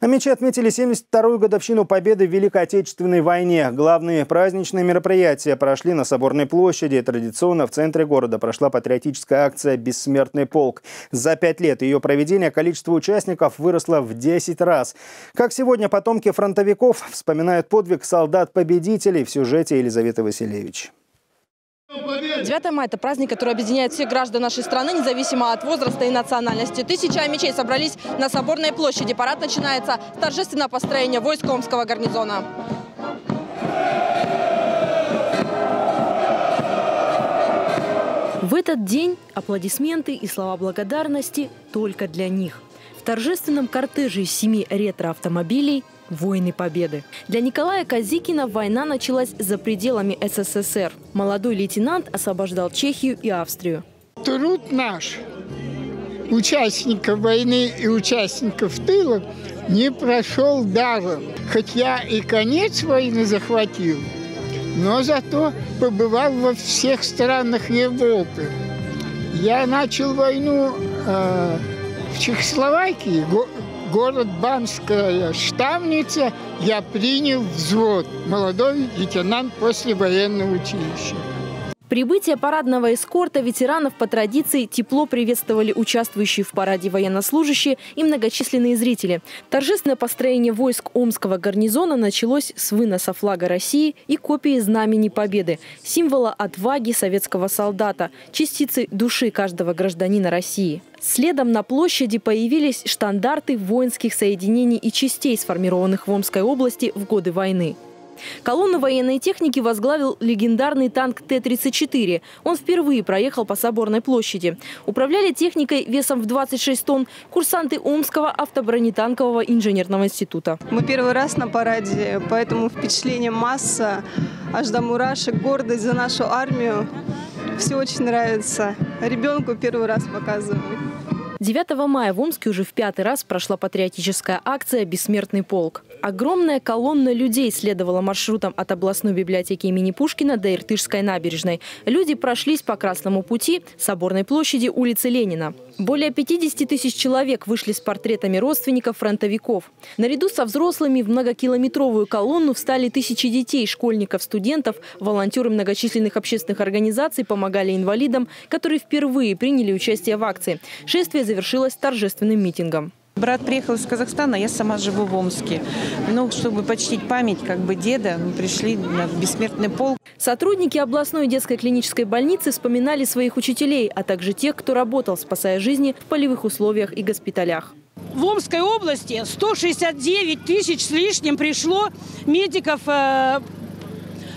На мече отметили 72-ю годовщину победы в Великой Отечественной войне. Главные праздничные мероприятия прошли на Соборной площади. Традиционно в центре города прошла патриотическая акция «Бессмертный полк». За пять лет ее проведения количество участников выросло в 10 раз. Как сегодня потомки фронтовиков вспоминают подвиг солдат-победителей в сюжете Елизаветы Васильевич. 9 мая – это праздник, который объединяет всех граждан нашей страны, независимо от возраста и национальности. Тысяча мечей собрались на Соборной площади. Парад начинается с торжественного построения войск Омского гарнизона. В этот день аплодисменты и слова благодарности только для них. Торжественном кортеже из семи ретро-автомобилей – Войны Победы. Для Николая Казикина война началась за пределами СССР. Молодой лейтенант освобождал Чехию и Австрию. Труд наш, участников войны и участников тыла, не прошел даром. Хоть я и конец войны захватил, но зато побывал во всех странах Европы. Я начал войну э, в Чехословакии, город Банская штамница, я принял взвод, молодой лейтенант после военного училища. Прибытие парадного эскорта ветеранов по традиции тепло приветствовали участвующие в параде военнослужащие и многочисленные зрители. Торжественное построение войск Омского гарнизона началось с выноса флага России и копии Знамени Победы, символа отваги советского солдата, частицы души каждого гражданина России. Следом на площади появились штандарты воинских соединений и частей, сформированных в Омской области в годы войны. Колонну военной техники возглавил легендарный танк Т-34. Он впервые проехал по Соборной площади. Управляли техникой весом в 26 тонн курсанты Омского автобронетанкового инженерного института. Мы первый раз на параде, поэтому впечатление масса, аж до мурашек, гордость за нашу армию. Все очень нравится. Ребенку первый раз показываю. 9 мая в Омске уже в пятый раз прошла патриотическая акция «Бессмертный полк». Огромная колонна людей следовала маршрутом от областной библиотеки имени Пушкина до Иртышской набережной. Люди прошлись по Красному пути, Соборной площади, улицы Ленина. Более 50 тысяч человек вышли с портретами родственников фронтовиков. Наряду со взрослыми в многокилометровую колонну встали тысячи детей, школьников, студентов. Волонтеры многочисленных общественных организаций помогали инвалидам, которые впервые приняли участие в акции. Шествие завершилось торжественным митингом. Брат приехал из Казахстана, я сама живу в Омске. Ну, чтобы почтить память как бы деда, мы пришли на бессмертный полк. Сотрудники областной детской клинической больницы вспоминали своих учителей, а также тех, кто работал, спасая жизни в полевых условиях и госпиталях. В Омской области 169 тысяч с лишним пришло медиков э,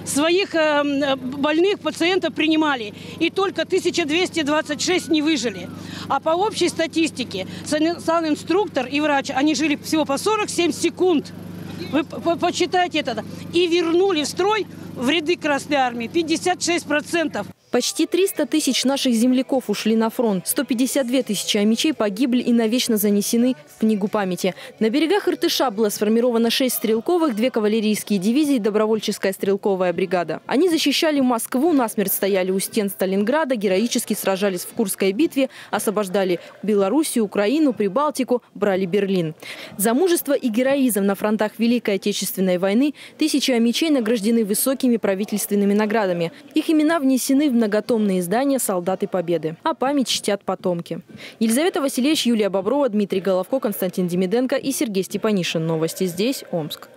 своих э, больных пациентов принимали, и только 1226 не выжили. А по общей статистике санинструктор и врач, они жили всего по 47 секунд. Вы почитайте это. И вернули в строй в ряды Красной Армии 56 процентов. Почти 300 тысяч наших земляков ушли на фронт. 152 тысячи амичей погибли и навечно занесены в книгу памяти. На берегах Иртыша было сформировано 6 стрелковых, 2 кавалерийские дивизии добровольческая стрелковая бригада. Они защищали Москву, насмерть стояли у стен Сталинграда, героически сражались в Курской битве, освобождали Белоруссию, Украину, Прибалтику, брали Берлин. За мужество и героизм на фронтах Великой Отечественной войны тысячи амичей награждены высокими правительственными наградами. Их имена внесены в многотомные издания «Солдаты Победы». А память чтят потомки. Елизавета Васильевич, Юлия Боброва, Дмитрий Головко, Константин Демиденко и Сергей Степанишин. Новости здесь, Омск.